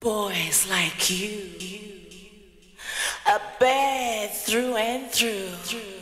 Boys like you, a are bad through and through.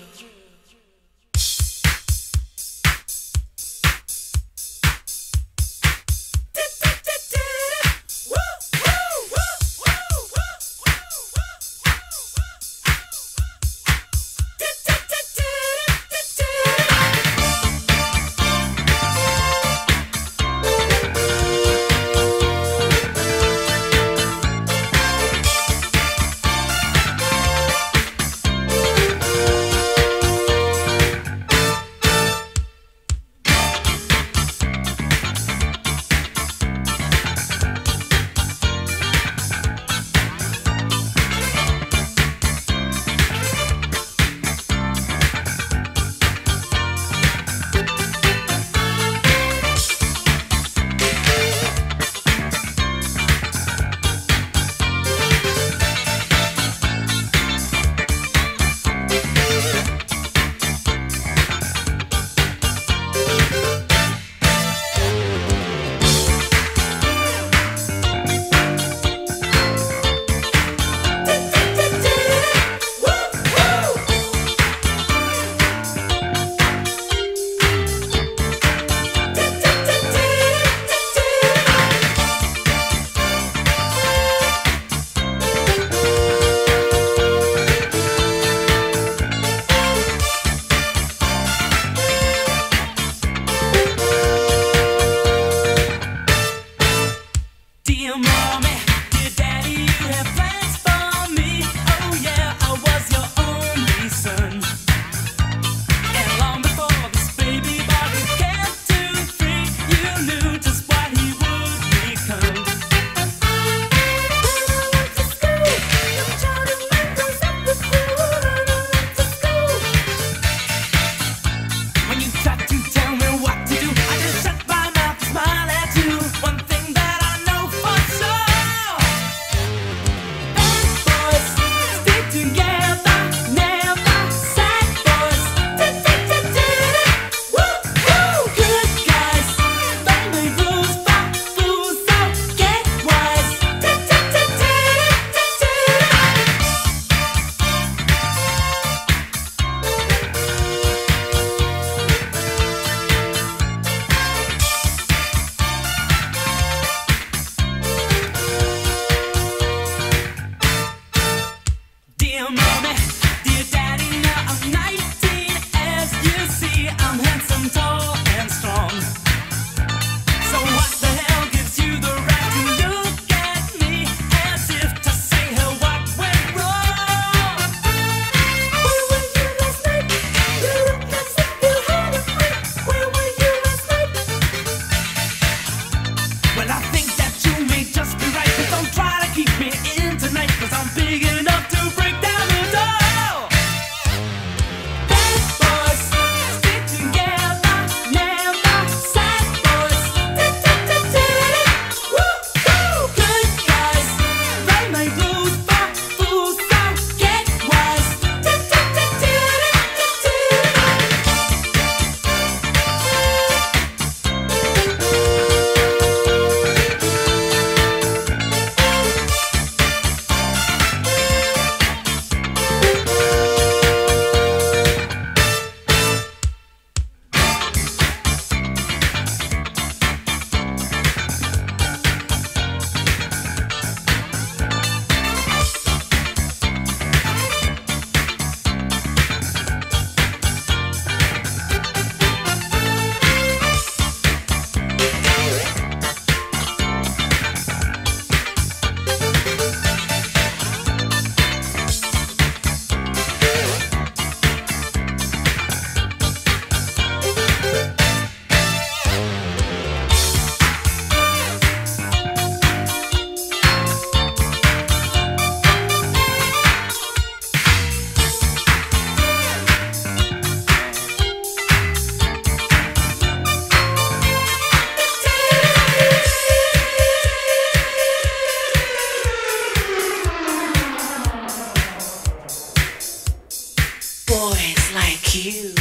boys like you,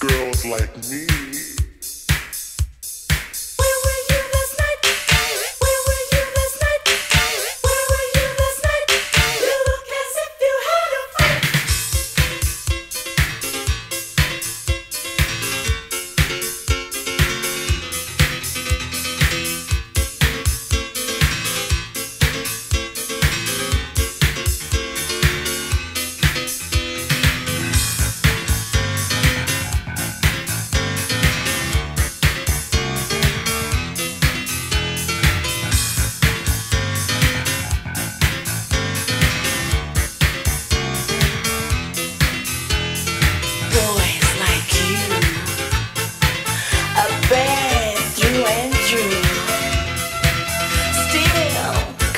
girls like me.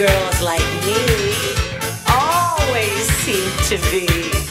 Girls like me always seem to be